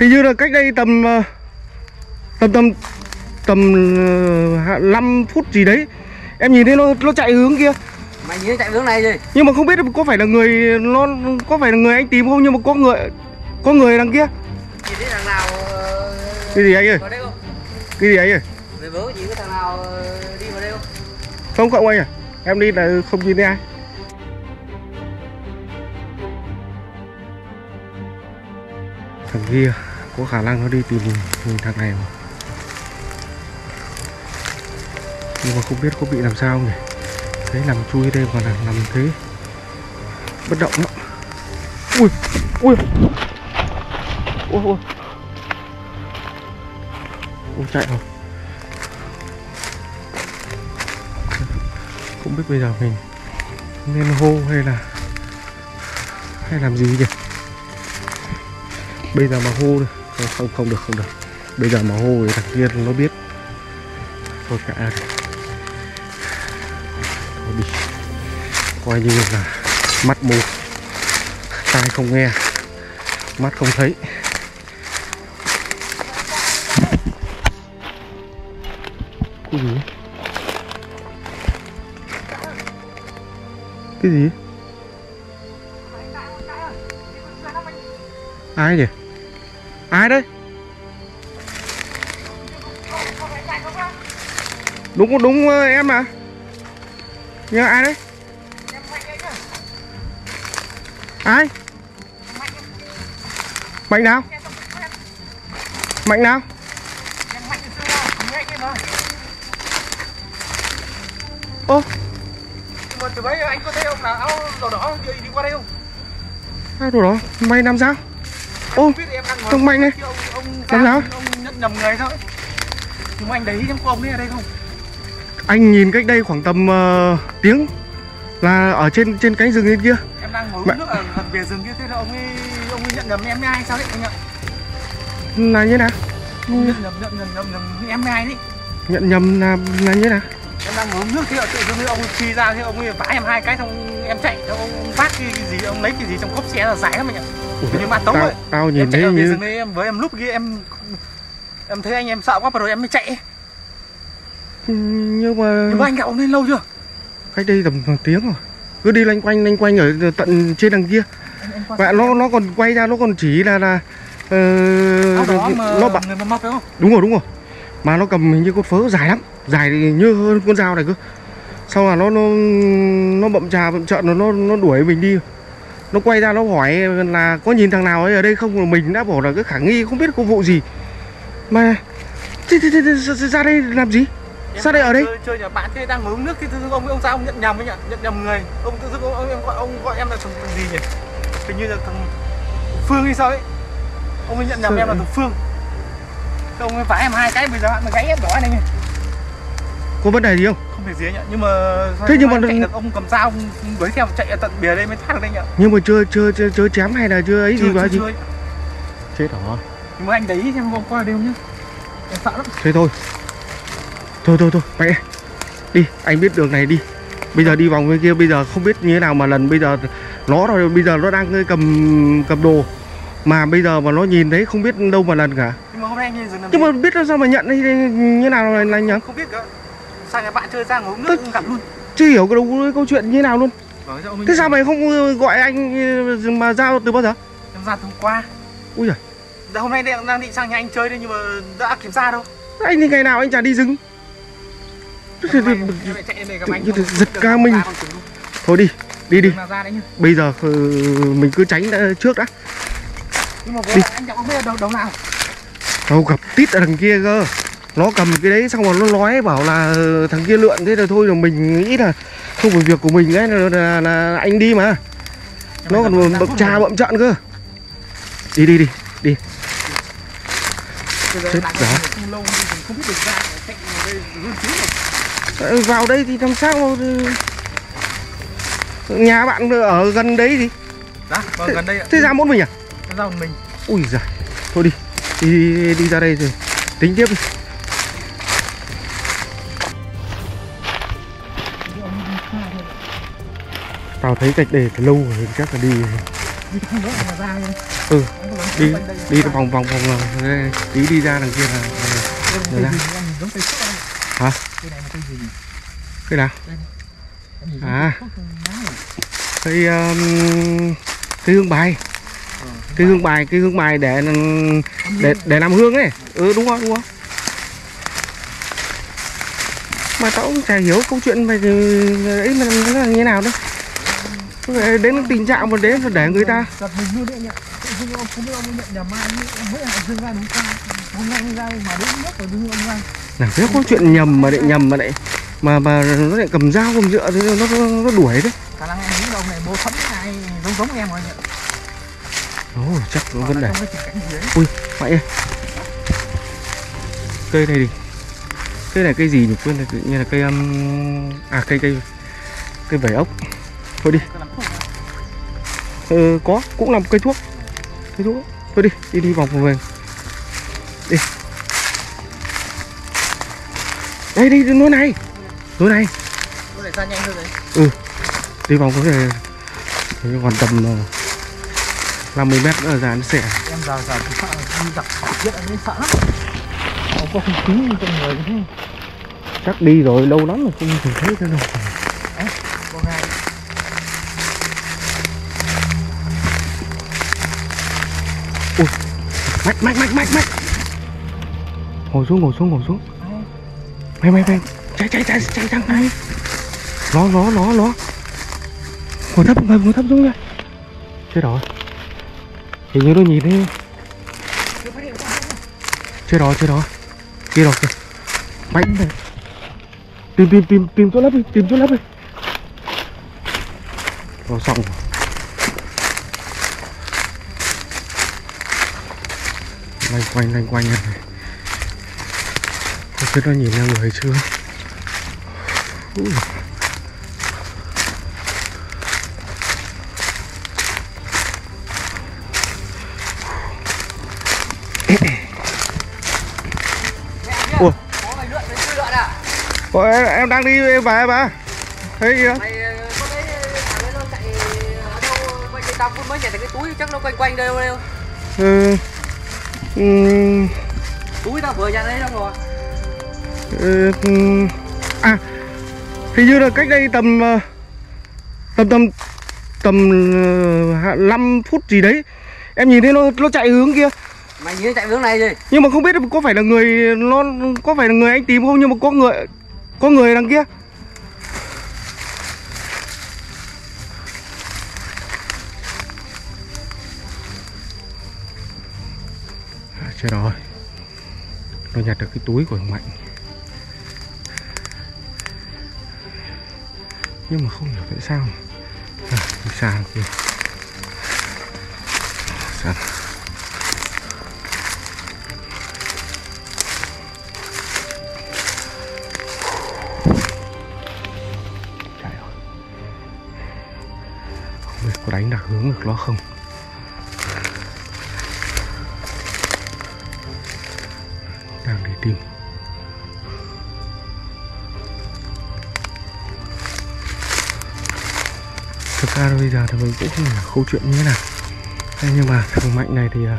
Hình như là cách đây tầm ờ, tầm tầm tầm ờ, 5 phút gì đấy. Em nhìn thấy nó nó chạy hướng kia. mày nhớ chạy hướng này gì Nhưng mà không biết có phải là người nó có phải là người anh tìm không nhưng mà có người có người đằng kia. nhìn thấy thằng nào ờ, Cái gì anh ơi? vào đây không Cái gì anh ơi? về vớ chỉ có thằng nào đi vào đây không Không cậu anh à? Em đi là không nhìn thấy ai. Thằng kia có khả năng nó đi tìm vùng thằng này mà. Nhưng mà không biết có bị làm sao không nhỉ? Thấy nằm chui đây mà là nằm thế bất động lắm. Ui, ui. Ui, ui. Ui chạy rồi. không biết bây giờ mình nên hô hay là hay làm gì nhỉ bây giờ mà hô được không không không được không được. Bây giờ mà hô thì thằng kia nó biết. Thôi cả đi thôi đi. Coi như là mắt mù. Tai không nghe. Mắt không thấy. Cái gì cái gì ai vậy? Ai đấy? Đúng đúng ờ, em mà. Nhưng ai đấy? Ai? Mạnh nào? Mạnh nào? Ô. Mà từ đấy anh có thấy ông nào áo đỏ đỏ đi, đi qua đây không? ai đồ đó mày làm sao ô Không mạnh này. Làm sao? ông nhận nhầm người ấy. Nhưng mà anh đấy em có ông ấy ở đây không? anh nhìn cách đây khoảng tầm ờ, tiếng là ở trên trên cánh rừng bên kia Em đang ngồi Mẹ- nước ở gần bìa rừng kia thế là ông ấy ông ấy nhận nhầm em với ai sao đấy anh ạ? là như nào Ông nhận nhầm nhận nhầm nhận nhầm em với ai đấy? nhận nhầm là là như nào Em đang ngồi nước thế tự dưng ông ấy phi ra thế ông ấy vãi em hai cái xong em chạy xong ông vác cái, cái gì ông lấy cái gì trong cốp xe là dài lắm anh ạ. Ủa, như tấu tao, vậy. tao nhìn em thấy như rừng đây em với em lúc kia em em thấy anh em sợ quá rồi em mới chạy. nhưng mà Nhưng mà anh gặp ông lên lâu chưa? cách đây tầm một tiếng rồi cứ đi loanh quanh loanh quanh ở tận trên đằng kia và nó nó còn quay ra nó còn chỉ là là ờ, áo đỏ mà nó bảo người mà mập phải không? đúng rồi đúng rồi mà nó cầm hình như con phớ dài lắm dài như hơn con dao này cơ sau là nó nó nó bậm trà bậm trợn nó nó đuổi mình đi nó quay ra nó hỏi là có nhìn thằng nào ấy ở đây không mà mình đã bảo là cái khả nghi không biết có vụ gì mà thế, thế, thế, thế, ra- đây làm gì Em Sao đây ở đây? Chơi, chơi nhà bạn thế đang uống nước thì tự dưng ông ông sao ông nhận nhầm ấy nhỉ? Nhận nhầm người. Ông tự dưng ông, ông, em gọi ông gọi em là thằng gì nhỉ? Hình như là thằng Phương hay sao ấy. Ông ấy nhận nhầm Sao em là thằng Phương. Thế ông ấy vãi em hai cái bây giờ bạn mà gáy em đỏ này nhỉ? Có vấn đề gì không Không phải gì anh ạ, nhưng mà Thế nhưng mà chạy được ông cầm dao ông đuổi theo chạy ở tận bìa đây mới thoát được đây nhỉ? nhưng mà chưa chưa chưa chưa chém hay là chưa ấy gì Chưa, vào chưa, gì chưa. chết rồi Nhưng mà anh đấy xem hôm qua đêm nhá. Em sợ lắm. thế thôi thôi thôi thôi mẹ đi anh biết đường này đi bây giờ đi vòng bên kia bây giờ không biết như thế nào mà lần bây giờ nó rồi bây giờ nó đang cầm cầm đồ mà bây giờ mà nó nhìn thấy không biết đâu mà lần cả Nhưng mà hôm nay anh dừng làm nhưng gì? mà biết làm sao mà nhận như nào là, là nhỉ không biết cơ. Sang nhà bạn chơi ra ngồi uống nước gặp luôn. chưa hiểu cái đầu câu chuyện như thế nào luôn Vâng, sao thế sao mày không gọi anh ừ, mà giao từ bao giờ Em ra từ hôm qua. ui giời Dạ, hôm nay đang, đang định sang nhà anh chơi đây nhưng mà đã kiểm tra đâu. anh thì ngày nào anh chả đi rừng tự nhiên thì giật ca mình. thôi đi đi đi bây giờ ừ, mình cứ tránh đã, trước đã Nhưng mà Đi. anh chẳng có biết đâu đâu nào. đâu gặp tít ở đằng kia cơ nó cầm cái đấy xong rồi nó nói bảo là ờ, thằng kia lượn thế là thôi rồi mình nghĩ là không phải việc của mình ấy là, là, là anh đi mà. Nó còn bậm trà bậm trận cơ. Đi đi đi đi. Chết thì vào đây rồi. Ờ, vào đây thì làm sao ừ, nhà bạn ở gần đấy gì? Đó, vâng gần đây ạ. thế ra mỗi mình à? Ra một mình. ui giời thôi đi đi, đi, đi ra đây rồi. Tính tiếp đi tao thấy cách đây lâu rồi chắc là đi đi Ừ, đi đi cái vòng vòng vòng là tí đi ra đằng kia là, Rồi ra. Hả? Cái nào À. cái um, cái hương bài cái hương bài cái hương bài để ừ, để để làm hương ấy ừ đúng không đúng không mà tao cũng chả hiểu câu chuyện về ấy mà nó là như thế nào đâu đến tình trạng mà đến để người ta Giật mình luôn đấy anh ạ. Ông không biết ông nhận ai mới là dương ra đúng không? Hôm nay ra mà đến nhất rồi đưa ông ra. làm thế có chuyện nhầm mà lại nhầm mà lại mà mà nó lại cầm dao cầm dựa thế nó nó, nó đuổi đấy Khả năng em nghĩ ông này bố thấm này giống giống em rồi. Ồ, chắc Hoặc vấn là đề ui mày ơi cây này đi cây này cây gì nhỉ quên rồi tự nhiên là cây um... à cây cây cây vẩy ốc thôi đi. Làm ờ, có cũng là một cây thuốc. Cây thuốc. Thôi đi đi đi vòng vòng về. Đi. Đây đi núi này. Núi này. Có thể ra nhanh hơn đấy. đi vòng có thể còn tầm ờ, 50 mét nữa ra nó sẽ. Em giờ giờ thì sợ là đi giặc giết anh ấy sợ lắm. Ông có không khí như con người thế. chắc đi rồi lâu lắm rồi không nhìn thấy thế đâu mạnh mạnh mạnh mạnh mạnh ngồi xuống ngồi xuống ngồi xuống. Mày mày mày. Chạy chạy chạy chạy thằng này nó nó nó nó ngồi thấp, ngồi ngồi thấp xuống nha chết rồi. Hình như nó nhìn thấy. Chết rồi chết rồi. Kia rồi kìa mạnh này tìm tìm tìm tìm chỗ lấp đi, tìm chỗ lấp đi. Rồi xong rồi. Loanh quanh loanh quanh này không biết nó nhìn ra người chưa Ui. Ủa? Mày? Ủa, em, em đang đi bà bà thấy không? Mày ờ, có thấy thằng ấy nó chạy ở đâu đây tao cũng mới thấy cái túi chắc nó quanh quanh đây đâu ừ, ừ, túi tao vừa nhận thấy đâu rồi? Ừ, ừ. à hình như là cách đây tầm ờ, tầm tầm tầm ờ, 5 phút gì đấy em nhìn thấy nó nó chạy hướng kia. Mày nhìn nó chạy hướng này gì? Nhưng mà không biết có phải là người nó có phải là người anh tìm không? Nhưng mà có người có người đằng kia à, rồi. Nó nhặt được cái túi của thằng mạnh. Nhưng mà không hiểu tại sao. À, đi xa kìa Sao? Trời ơi Không biết có đánh được hướng được nó không. Tim Thực ra bây giờ thì mình cũng không hiểu câu chuyện như thế nào. Thế Nhưng mà thằng Mạnh này thì à,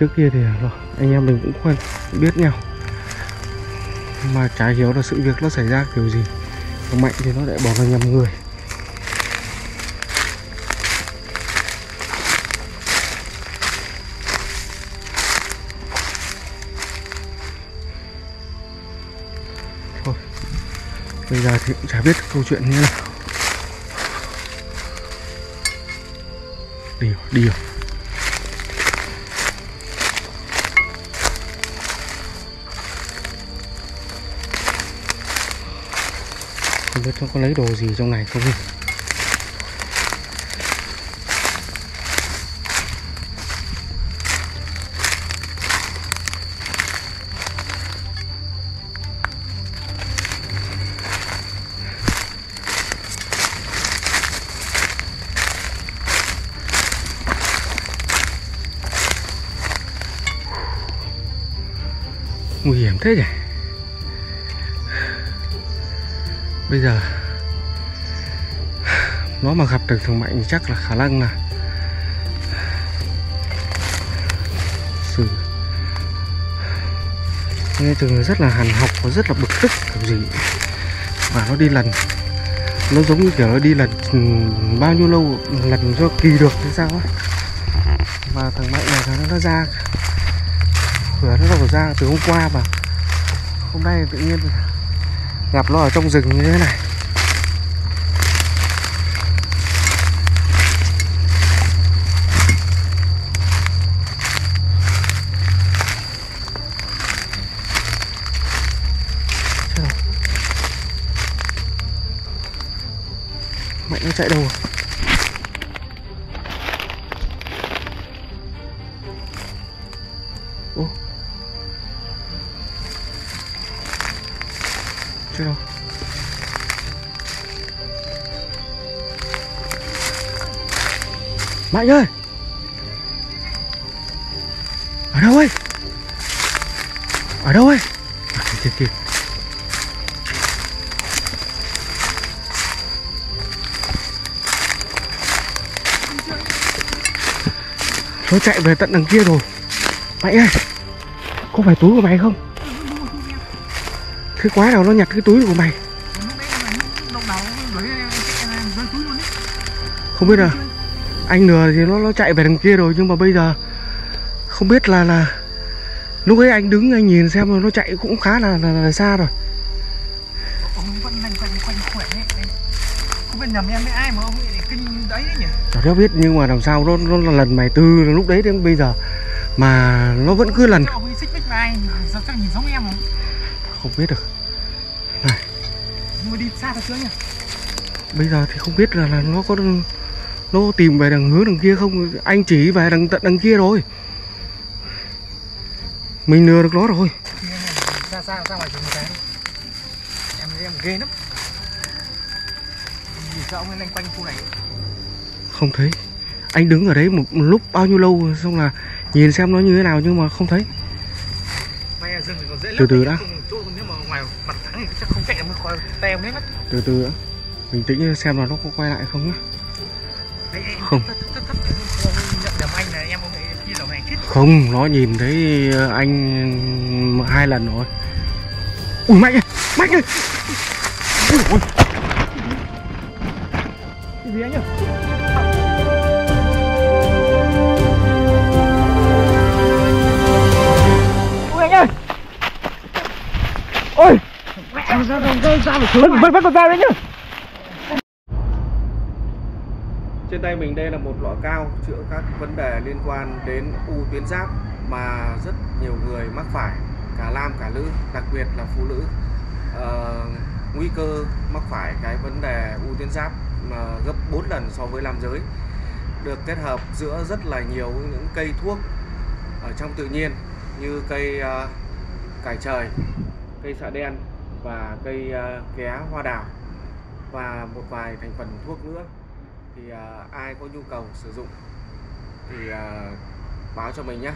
Trước kia thì à, anh em mình cũng quen biết nhau. Mà chả hiểu là sự việc nó xảy ra kiểu gì. Thằng Mạnh thì nó lại bỏ vào nhầm người. Bây giờ thì cũng chả biết câu chuyện như thế nào Đi rồi, đi rồi Không biết nó có lấy đồ gì trong này không nhỉ? nguy hiểm thế nhỉ? Bây giờ, nó mà gặp được thằng mạnh chắc là khả năng là xử. Nghe chừng rất là hàn học và rất là bực tức kiểu gì. Mà nó đi lần. Nó giống như kiểu nó đi lần bao nhiêu lâu, lần cho kỳ được hay sao ấy mà thằng mạnh này nó ra cửa nó đổ ra từ hôm qua mà. Hôm nay tự nhiên gặp nó ở trong rừng như thế này. Mạnh nó chạy đâu à? Mạnh ơi Ở đâu ấy Ở đâu ấy à, kìa, kìa, kìa. Nó chạy về tận đằng kia rồi Mạnh ơi Có phải túi của mày không Cái quái nào nó nhặt cái túi của mày Không biết à anh lừa thì nó nó chạy về đằng kia rồi Nhưng mà bây giờ Không biết là là Lúc ấy anh đứng anh nhìn xem rồi nó chạy cũng khá là, là, là xa rồi. Ông vẫn lanh quanh quanh khỏe đấy không biết nhầm em với ai mà ông lại kinh đấy nhỉ? Chả đéo biết nhưng mà làm sao nó, nó là lần mày từ lúc đấy đến bây giờ Mà nó vẫn cứ lần. Chắc ông ấy xích mích với ai sao chắc nhìn giống em không? Không biết được. Nhưng mà đi xa thật chưa nhỉ? Bây giờ thì không biết là, là nó có Nó tìm về đằng hướng đằng kia không? Anh chỉ về đằng tận đằng kia rồi Mình lừa được nó rồi. Ra xa ra ngoài chừng một cái? Em em ghê lắm. Vì sao ông ấy lanh quanh khu này. Không thấy. Anh đứng ở đấy một, lúc bao nhiêu lâu Xong là nhìn xem nó như thế nào nhưng mà không thấy. May là rừng thì còn dễ Từ từ đã. không- chỗ nếu mà ngoài mặt thắng thì chắc không chạy em coi teo đấy mất. Từ từ đã. Bình tĩnh xem là nó có quay lại không em Không. Không, nó nhìn thấy anh hai lần rồi Ui Mạnh ơi, Mạnh ơi Ui, ôi, cái gì anh nhỉ ui anh ơi ôi mẹ ra ra ra ra vẫn vẫn vẫn còn ra đấy nhá Trên tay mình đây là một lọ cao chữa các vấn đề liên quan đến u tuyến giáp mà rất nhiều người mắc phải cả nam cả nữ đặc biệt là phụ nữ. Uh, nguy cơ mắc phải cái vấn đề u tuyến giáp mà gấp 4 lần so với nam giới. Được kết hợp giữa rất là nhiều những cây thuốc ở trong tự nhiên như cây uh, cải trời cây xạ đen và cây uh, ké hoa đào và một vài thành phần thuốc nữa thì uh, ai có nhu cầu sử dụng thì uh, báo cho mình nhé